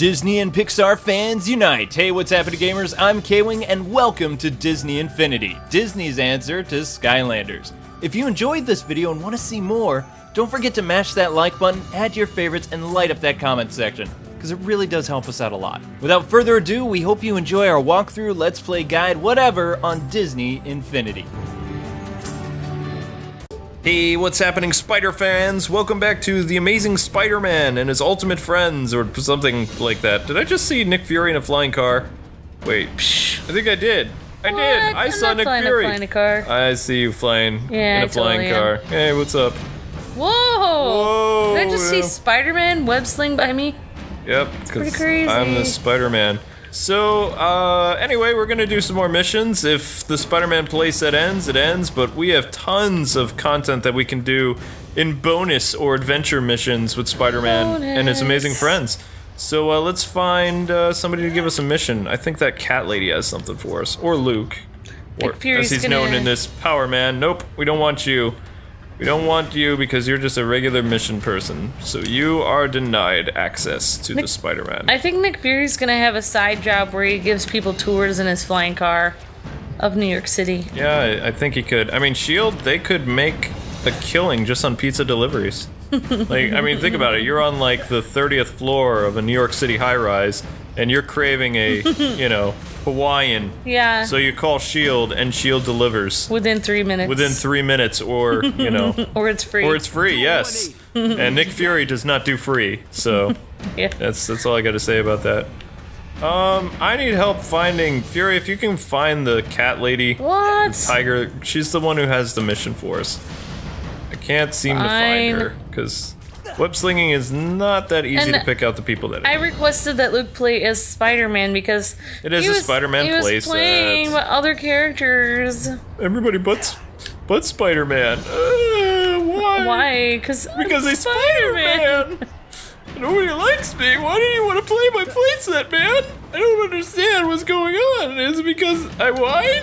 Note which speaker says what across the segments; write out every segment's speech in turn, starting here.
Speaker 1: Disney and Pixar fans unite! Hey, what's happening, gamers? I'm K-Wing, and welcome to Disney Infinity, Disney's answer to Skylanders. If you enjoyed this video and want to see more, don't forget to mash that like button, add your favorites, and light up that comment section, because it really does help us out a lot. Without further ado, we hope you enjoy our walkthrough, let's play guide, whatever, on Disney Infinity.
Speaker 2: Hey, what's happening, Spider fans? Welcome back to The Amazing Spider Man and his Ultimate Friends, or something like that. Did I just see Nick Fury in a flying car? Wait, psh, I think I did. I
Speaker 3: What?
Speaker 2: did. I
Speaker 3: I'm
Speaker 2: saw Nick
Speaker 3: a
Speaker 2: Fury.
Speaker 3: flying a car.
Speaker 2: I see you flying
Speaker 3: Yeah,
Speaker 2: in
Speaker 3: I
Speaker 2: a flying
Speaker 3: totally
Speaker 2: car.
Speaker 3: am.
Speaker 2: Hey, what's up?
Speaker 3: Whoa!
Speaker 2: Whoa,
Speaker 3: Did I just
Speaker 2: yeah.
Speaker 3: see Spider-Man web sling by me?
Speaker 2: Yep,
Speaker 3: pretty
Speaker 2: 'cause
Speaker 3: crazy.
Speaker 2: I'm the Spider-Man. So, uh, anyway, we're gonna do some more missions. If the Spider-Man playset ends, it ends, but we have tons of content that we can do in bonus or adventure missions with Spider-Man and his amazing friends. So, uh, let's find uh, somebody to give us a mission. I think that cat lady has something for us. Or Luke. Or, as he's known
Speaker 3: gonna-
Speaker 2: in this Power Man. Nope, we don't want you. We don't want you because you're just a regular mission person. So you are denied access to the Spider-Man.
Speaker 3: I think Nick Fury's gonna have a side job where he gives people tours in his flying car of New York City.
Speaker 2: Yeah, I, I think he could. I mean, Shield, they could make a killing just on pizza deliveries. like, I mean, think about it. You're on like the 30th floor of a New York City high-rise, and you're craving a, you know, Hawaiian.
Speaker 3: Yeah.
Speaker 2: So you call Shield, and Shield delivers
Speaker 3: within three minutes.
Speaker 2: within three minutes, or you know,
Speaker 3: Or it's free.
Speaker 2: or it's free. Yes. and Nick Fury does not do free, so
Speaker 3: yeah.
Speaker 2: that's that's all I got to say about that. Um, I need help finding Fury. If you can find the cat lady.
Speaker 3: White
Speaker 2: Tiger, she's the one who has the mission for us. I can't seem to find her because web slinging is not that easy
Speaker 3: And
Speaker 2: to pick out the people that.
Speaker 3: I requested that Luke play as Spider-Man because
Speaker 2: It is a Spider-Man
Speaker 3: he was
Speaker 2: playset.
Speaker 3: playing with other characters.
Speaker 2: Everybody but but Spider-Man. Uh, why?
Speaker 3: Why? Because
Speaker 2: Because he's Spider-Man. Nobody likes me. Why do you want to play my playset, man? I don't understand what's going on. Is it because I whine?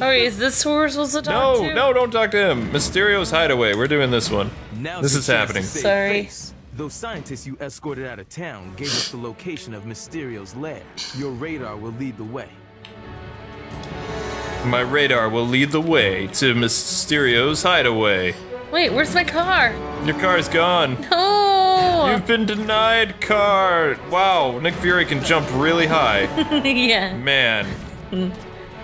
Speaker 3: Oh, wait, is this who we're supposed to talk
Speaker 2: No,
Speaker 3: to?
Speaker 2: no, don't talk to him. Mysterio's hideaway. We're doing this one.
Speaker 4: Now's
Speaker 2: This is happening.
Speaker 3: Sorry.
Speaker 4: face. Those scientists you escorted out of town gave us the location of Mysterio's lair. Your radar will lead the way.
Speaker 2: My radar will lead the way to Mysterio's hideaway.
Speaker 3: Wait, where's my car?
Speaker 2: Your car's gone.
Speaker 3: Oh!
Speaker 2: You've been denied car. Wow, Nick Fury can jump really high.
Speaker 3: yeah.
Speaker 2: Man,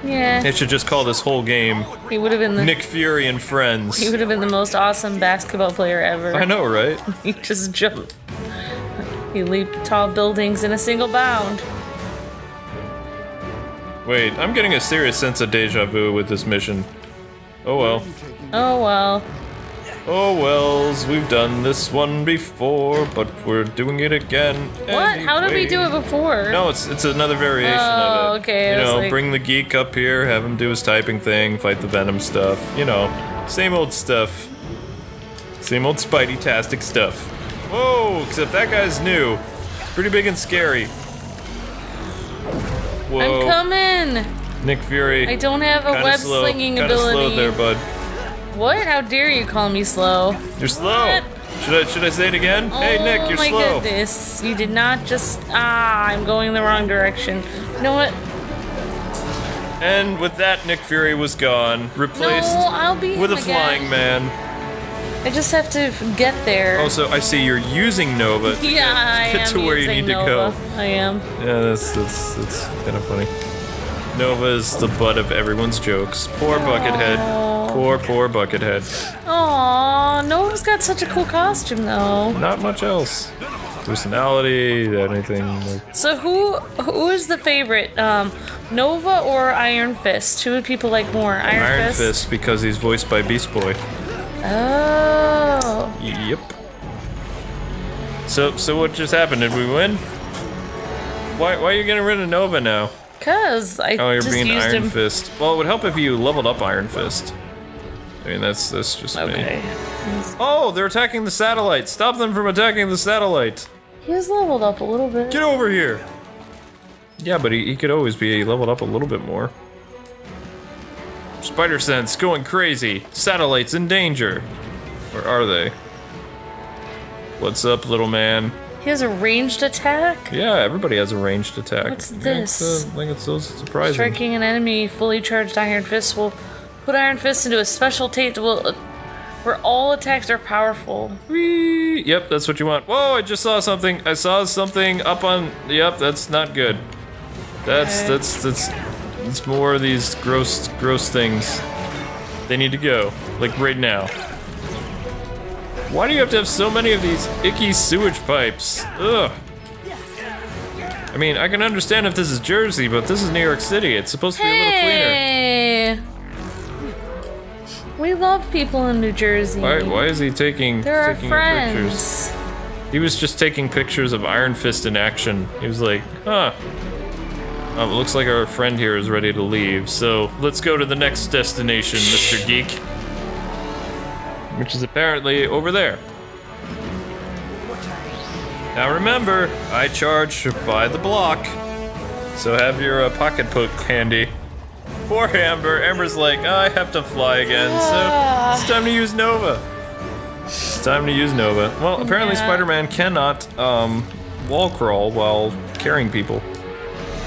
Speaker 3: Yeah.
Speaker 2: they should just call this whole game
Speaker 3: He would have been the
Speaker 2: Nick Fury and Friends.
Speaker 3: he would have been the most awesome basketball player ever.
Speaker 2: I know, right?
Speaker 3: He just jumped. He leaped tall buildings in a single bound.
Speaker 2: Wait, I'm getting a serious sense of deja vu with this mission. Oh well.
Speaker 3: Oh well.
Speaker 2: Oh wells, we've done this one before, but we're doing it again.
Speaker 3: What? How did we do it before?
Speaker 2: No, it's it's another variation
Speaker 3: Oh,
Speaker 2: of it.
Speaker 3: Oh, okay,
Speaker 2: You know,
Speaker 3: like-
Speaker 2: bring the geek up here, have him do his typing thing, fight the Venom stuff. You know, same old stuff. Same old Spidey-tastic stuff. Whoa! Except that guy's new. It's pretty big and scary. Whoa!
Speaker 3: I'm coming.
Speaker 2: Nick Fury.
Speaker 3: I don't have a web
Speaker 2: slow.
Speaker 3: slinging ability.
Speaker 2: slow there, bud.
Speaker 3: What? How dare you call me slow?
Speaker 2: You're slow.
Speaker 3: What?
Speaker 2: Should I should I say it again? hey
Speaker 3: oh
Speaker 2: Nick, you're slow.
Speaker 3: Oh my goodness. You did not just ah, I'm going the wrong direction. You know what?
Speaker 2: And with that, Nick Fury was gone, replaced
Speaker 3: no, I'll be
Speaker 2: with a
Speaker 3: him
Speaker 2: flying man.
Speaker 3: I just have to get there.
Speaker 2: Also, I see you're using Nova. to
Speaker 3: yeah, I
Speaker 2: get to where you need to go.
Speaker 3: I am.
Speaker 2: Yeah, that's that's that's kind of funny. Nova is the butt of everyone's jokes. Poor Buckethead. Poor poor Buckethead.
Speaker 3: Aw, Nova's got such a cool costume though.
Speaker 2: Not much else. Personality, anything like.
Speaker 3: So who who is the favorite? Um, Nova or Iron Fist? Who do people like more? Iron,
Speaker 2: Iron Fist because he's voiced by Beast Boy.
Speaker 3: Oh.
Speaker 2: Yep. So so what just happened? Did we win? Why why are you getting rid of Nova now?
Speaker 3: Cause I
Speaker 2: Oh, you're being Iron
Speaker 3: him.
Speaker 2: Fist. Well, it would help if you leveled up Iron Fist. I mean, that's that's just me.
Speaker 3: Okay.
Speaker 2: Oh, they're attacking the satellite. Stop them from attacking the satellite.
Speaker 3: He's leveled up a little bit.
Speaker 2: Get over here. Yeah, but he, he could always be leveled up a little bit more. Spider sense going crazy. Satellites in danger. Or are they? What's up, little man?
Speaker 3: He has a ranged attack?
Speaker 2: Yeah, everybody has a ranged attack.
Speaker 3: What's
Speaker 2: I think
Speaker 3: this?
Speaker 2: it's, uh, I think it's so surprising.
Speaker 3: Striking an enemy fully charged Iron Fist will put Iron Fist into a special will, uh, where all attacks are powerful.
Speaker 2: Whee! Yep, that's what you want. Whoa, I just saw something. I saw something up on. Yep, that's not good. That's
Speaker 3: Okay.
Speaker 2: that's that's it's more of these gross gross things. They need to go like right now. Why do you have to have so many of these icky sewage pipes? Ugh. I mean, I can understand if this is Jersey, but this is New York City. It's supposed to be a little cleaner.
Speaker 3: We love people in New Jersey.
Speaker 2: Why, why is he taking
Speaker 3: They're
Speaker 2: taking pictures? He was just taking pictures of Iron Fist in action. He was like, huh. Oh, it looks like our friend here is ready to leave, so let's go to the next destination, Mr. Geek. Which is apparently over there. Now remember, I charge by the block, so have your uh, pocket poke handy. Poor Amber. Amber's like, I have to fly again, so it's time to use Nova. It's time to use Nova. Well, apparently
Speaker 3: Yeah.
Speaker 2: Spider-Man cannot um, wall crawl while carrying people.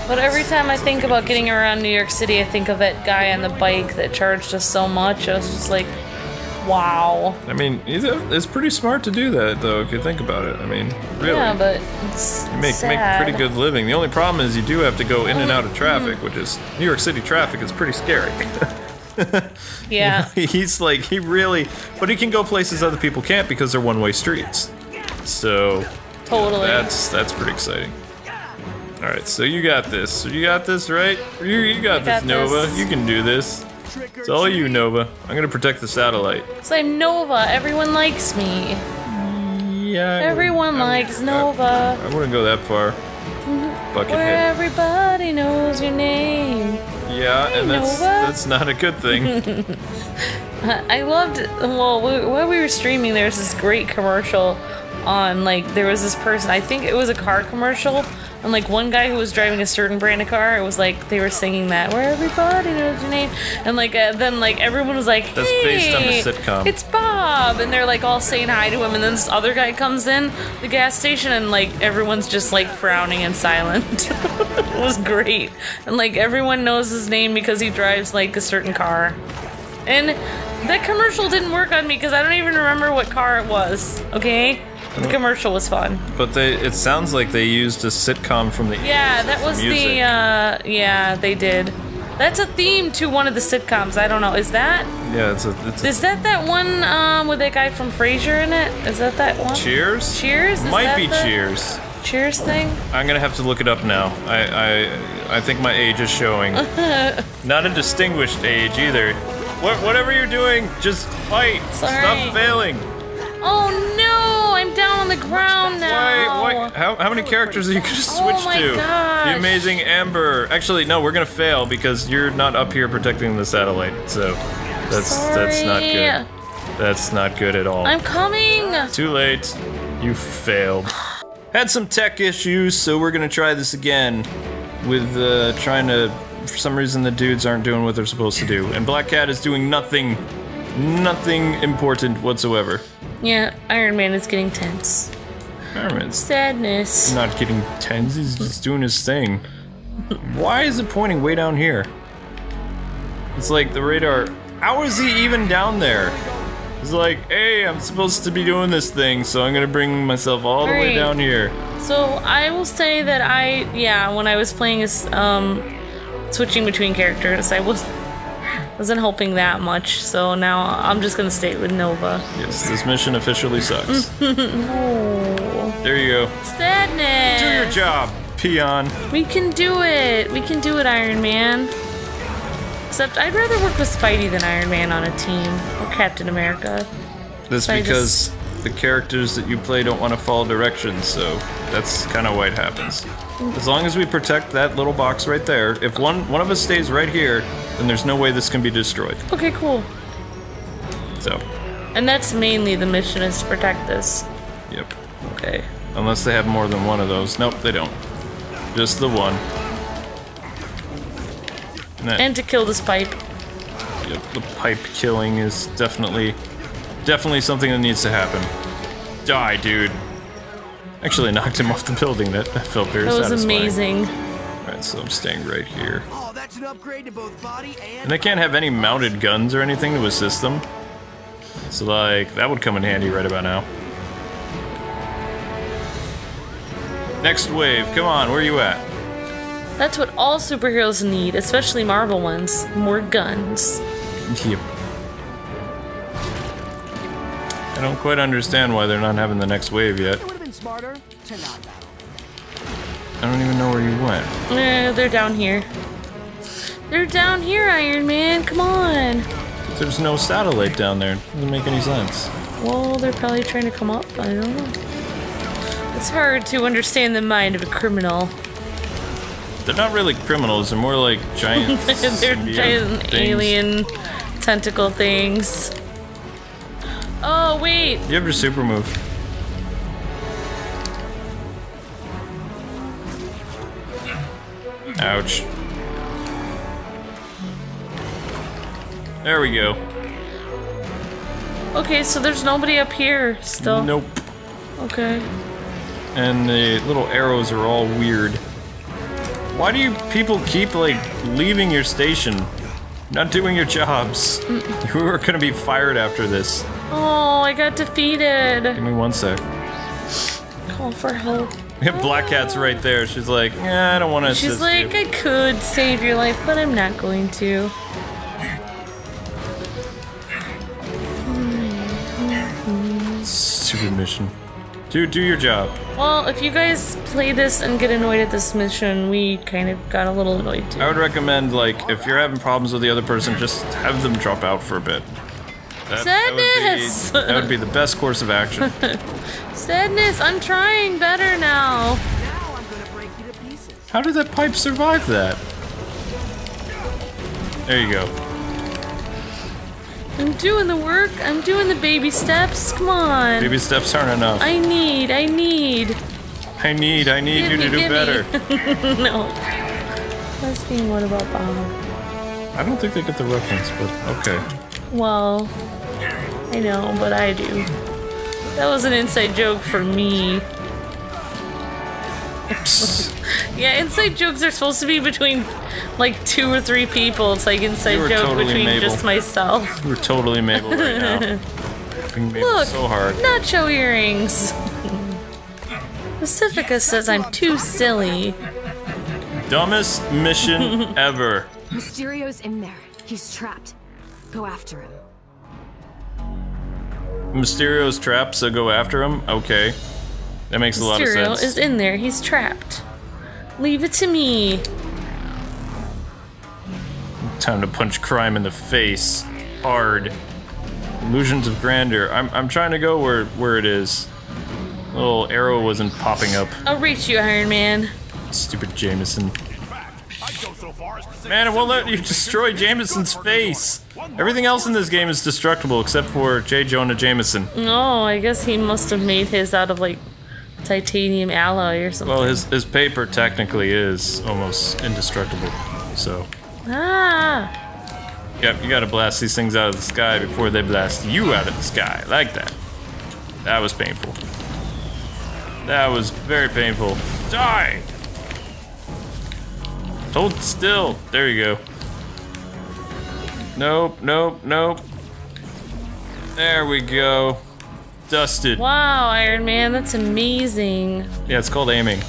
Speaker 3: But every time I think about getting around New York City, I think of that guy on the bike that charged us so much. I was just like, wow.
Speaker 2: I mean, it's pretty smart to do that, though, if you think about it. I mean, really.
Speaker 3: Yeah, but it's
Speaker 2: you make, make
Speaker 3: sad.
Speaker 2: pretty good living. The only problem is you do have to go in and out
Speaker 3: Mm-hmm.
Speaker 2: of traffic, which is New York City traffic is pretty scary.
Speaker 3: Yeah.
Speaker 2: He's like he really, but he can go places other people can't because they're one-way streets. So
Speaker 3: Totally.
Speaker 2: that's that's pretty exciting. All right, so you got this. So you got this, right? You you got
Speaker 3: I
Speaker 2: this, Nova.
Speaker 3: this.
Speaker 2: You can do this. It's all you, Nova. I'm gonna protect the satellite.
Speaker 3: So I'm Nova. Everyone likes me.
Speaker 2: Yeah.
Speaker 3: Everyone likes Nova.
Speaker 2: I wouldn't go that far.
Speaker 3: Mm-hmm.
Speaker 2: Buckethead.
Speaker 3: Where everybody knows your name.
Speaker 2: Yeah, and that's
Speaker 3: Nova.
Speaker 2: that's not a good thing.
Speaker 3: I loved. Well, while we were streaming, there was this great commercial on like there was this person. I think it was a car commercial, and like one guy who was driving a certain brand of car. It was like they were singing that where everybody knows your name, and like uh, then like everyone was like,
Speaker 2: That's based on the sitcom.
Speaker 3: It's Bob, and they're like all saying hi to him, and then this other guy comes in the gas station, and like everyone's just like frowning and silent. it was great, and like everyone knows his name because he drives like a certain car. And that commercial didn't work on me because I don't even remember what car it was. Okay, the commercial was fun.
Speaker 2: but they it sounds like they used a sitcom from the
Speaker 3: Yeah, that was
Speaker 2: Music.
Speaker 3: the. uh Yeah, they did. That's a theme to one of the sitcoms. I don't know. Is that
Speaker 2: yeah. It's a, it's a
Speaker 3: is that that one um with that guy from Frasier in it? Is that that one?
Speaker 2: Cheers.
Speaker 3: Cheers? Is
Speaker 2: Might be Cheers.
Speaker 3: Cheers thing.
Speaker 2: I'm gonna have to look it up now. I I I think my age is showing. Not a distinguished age either. What, whatever you're doing, just fight.
Speaker 3: Sorry.
Speaker 2: Stop failing.
Speaker 3: Oh no! I'm down on the ground now.
Speaker 2: Why? Why? How, how many characters are you gonna switch
Speaker 3: Oh my
Speaker 2: to?
Speaker 3: gosh.
Speaker 2: The amazing Amber. Actually, no, we're gonna fail because you're not up here protecting the satellite. So that's that's not good. That's not good at all.
Speaker 3: I'm coming.
Speaker 2: Too late. You failed. Had some tech issues, so we're gonna try this again with uh, trying to. For some reason, the dudes aren't doing what they're supposed to do, and Black Cat is doing nothing, nothing important whatsoever.
Speaker 3: Yeah, Iron Man is getting tense.
Speaker 2: Ironman's
Speaker 3: Sadness.
Speaker 2: not getting tense. He's just doing his thing. Why is it pointing way down here? It's like the radar. How is he even down there? He's like, hey, I'm supposed to be doing this thing, so I'm gonna bring myself all the way down here.
Speaker 3: So I will say that I, yeah, when I was playing as um, switching between characters, I was wasn't helping that much. So now I'm just gonna stay with Nova.
Speaker 2: Yes, this mission officially sucks.
Speaker 3: Oh,
Speaker 2: there you go.
Speaker 3: sadness.
Speaker 2: Do your job, peon.
Speaker 3: We can do it. We can do it, Iron Man. Except I'd rather work with Spidey than Iron Man on a team or Captain America.
Speaker 2: That's because the characters that you play don't want to follow directions, so that's kind of why it happens. As long as we protect that little box right there, if one one of us stays right here, then there's no way this can be destroyed.
Speaker 3: Okay, cool.
Speaker 2: So,
Speaker 3: And that's mainly the mission is to protect this.
Speaker 2: yep.
Speaker 3: Okay.
Speaker 2: Unless they have more than one of those. Nope, they don't. Just the one. And that-
Speaker 3: And to kill this pipe.
Speaker 2: Yep, the pipe killing is definitely, definitely something that needs to happen. Die, dude. Actually knocked him off the building. That, that felt very
Speaker 3: That was
Speaker 2: satisfying.
Speaker 3: amazing.
Speaker 2: Alright, so I'm staying right here.
Speaker 5: Oh, that's an upgrade to both body and.
Speaker 2: And they can't have any mounted guns or anything to assist them. So, like, that would come in handy right about now. Next wave, come on, where are you at?
Speaker 3: That's what all superheroes need, especially Marvel ones. More guns.
Speaker 2: Yep. I don't quite understand why they're not having the next wave yet.
Speaker 5: It would have been smarter to not battle.
Speaker 2: I don't even know where you went.
Speaker 3: Eh, they're down here. They're down here, Iron Man. Come on.
Speaker 2: There's no satellite down there. Doesn't make any sense.
Speaker 3: Well, they're probably trying to come up. I don't know. It's hard to understand the mind of a criminal.
Speaker 2: They're not really criminals. They're more like giant.
Speaker 3: they're giant
Speaker 2: things.
Speaker 3: alien tentacle things. Oh, wait.
Speaker 2: You have your super move. Ouch. There we go.
Speaker 3: Okay, so there's nobody up here still.
Speaker 2: Nope.
Speaker 3: Okay.
Speaker 2: And the little arrows are all weird. Why do you people keep like leaving your station? Not doing your jobs. Mm. You are gonna be fired after this.
Speaker 3: Oh, I got defeated.
Speaker 2: Give me one sec.
Speaker 3: Call for help.
Speaker 2: Black Cat's right there. She's like, yeah, I don't want to
Speaker 3: She's like,
Speaker 2: you.
Speaker 3: I could save your life, but I'm not going to.
Speaker 2: Stupid mission. Dude, do your job.
Speaker 3: Well, if you guys play this and get annoyed at this mission, we kind of got a little annoyed too.
Speaker 2: I would recommend, like, if you're having problems with the other person, just have them drop out for a bit. That,
Speaker 3: Sadness!
Speaker 2: That would, be, that would be the best course of action.
Speaker 3: Sadness, I'm trying better now.
Speaker 5: Now I'm gonna break you to pieces.
Speaker 2: How did that pipe survive that? There you go.
Speaker 3: I'm doing the work. I'm doing the baby steps. Come on.
Speaker 2: Baby steps aren't enough. I, need,
Speaker 3: I need, I need.
Speaker 2: I need
Speaker 3: Give
Speaker 2: you
Speaker 3: me,
Speaker 2: to do better.
Speaker 3: no. Asking what about Bob?
Speaker 2: I don't think they get the reference, but okay.
Speaker 3: Well, I know, but I do. That was an inside joke for me. Yeah, inside jokes are supposed to be between like two or three people. It's like inside
Speaker 2: You
Speaker 3: joke
Speaker 2: totally
Speaker 3: between
Speaker 2: Mabel.
Speaker 3: just myself.
Speaker 2: We're totally Mabel right now. Mabel
Speaker 3: Look,
Speaker 2: so hard.
Speaker 3: nacho earrings. Pacifica says I'm too silly.
Speaker 2: Dumbest mission ever.
Speaker 6: Mysterio's in there. He's trapped. Go after him.
Speaker 2: Mysterio's trapped, so go after him? Okay. That makes a lot of sense.
Speaker 3: Mysterio
Speaker 2: sense.
Speaker 3: is in there. He's trapped. Leave it to me.
Speaker 2: Time to punch crime in the face. Hard. Illusions of grandeur. I'm, I'm trying to go where, where it is. Little arrow wasn't popping up.
Speaker 3: I'll reach you, Iron Man.
Speaker 2: Stupid Jameson. Man, it won't let you destroy Jameson's face. Everything else in this game is destructible except for J. Jonah Jameson.
Speaker 3: Oh, I guess he must have made his out of like titanium alloy or something.
Speaker 2: Well, his, his paper technically is almost indestructible. So,
Speaker 3: ah,
Speaker 2: yep, you gotta blast these things out of the sky before they blast you out of the sky. Like that. That was painful. That was very painful. Die! Hold still. There you go. Nope, nope, nope. There we go. Dusted.
Speaker 3: wow, Iron Man, that's amazing.
Speaker 2: Yeah, it's called aiming.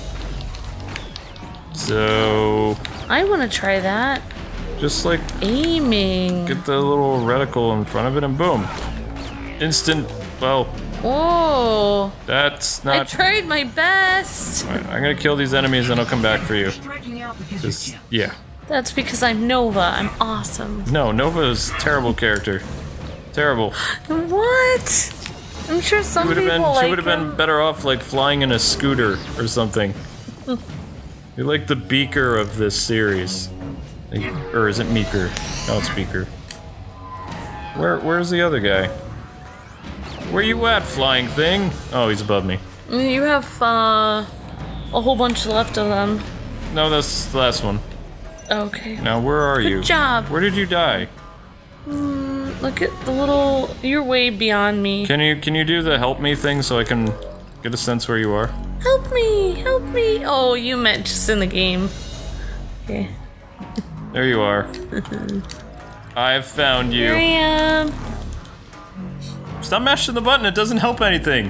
Speaker 2: So,
Speaker 3: I want to try that.
Speaker 2: just like
Speaker 3: Aiming.
Speaker 2: get the little reticle in front of it and boom. Instant, well,
Speaker 3: Oh,
Speaker 2: that's not...
Speaker 3: I tried my best.
Speaker 2: Alright, I'm gonna kill these enemies and I'll come back for you. Just, yeah.
Speaker 3: That's because I'm Nova. I'm awesome.
Speaker 2: No, Nova is a terrible character. Terrible.
Speaker 3: What? I'm sure some
Speaker 2: Would have
Speaker 3: people
Speaker 2: been,
Speaker 3: like
Speaker 2: she would have been better off like flying in a scooter or something. You're like the beaker of this series. Like- Or is it Meeker? No, it's Beaker. Where where's the other guy? Where you at, flying thing? Oh, he's above me.
Speaker 3: You have uh, a whole bunch left of them.
Speaker 2: No, that's the last one.
Speaker 3: Okay.
Speaker 2: Now where are
Speaker 3: Good
Speaker 2: you?
Speaker 3: Good job.
Speaker 2: Where did you die?
Speaker 3: Hmm, look at the little. You're way beyond me.
Speaker 2: Can you can you do the help me thing so I can get a sense where you are?
Speaker 3: Help me! Help me! Oh, you meant just in the game. Okay.
Speaker 2: There you are. I've found you.
Speaker 3: Here I am.
Speaker 2: Stop mashing the button, it doesn't help anything.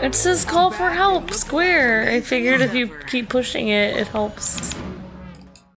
Speaker 3: It says call for help, square. I figured if you keep pushing it, it helps.